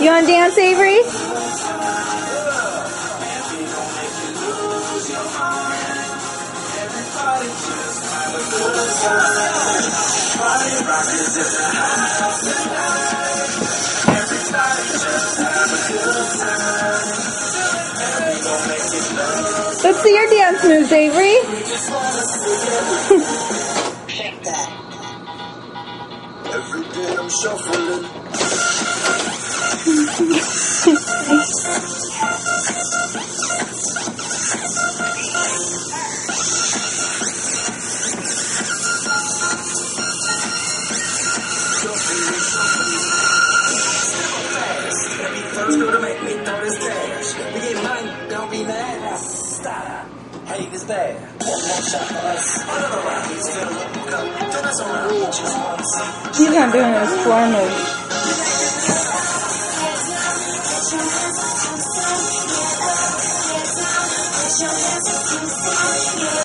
You want to dance, Avery? Let's see your dance moves, Avery. Every day I'm shuffling. First go to make me throw this cash. We get money, don't be mad. Stop. Hate is bad. One more shot for us. Another round. He's feeling. Come, turn us around. Just want to see. He's not doing his floor move.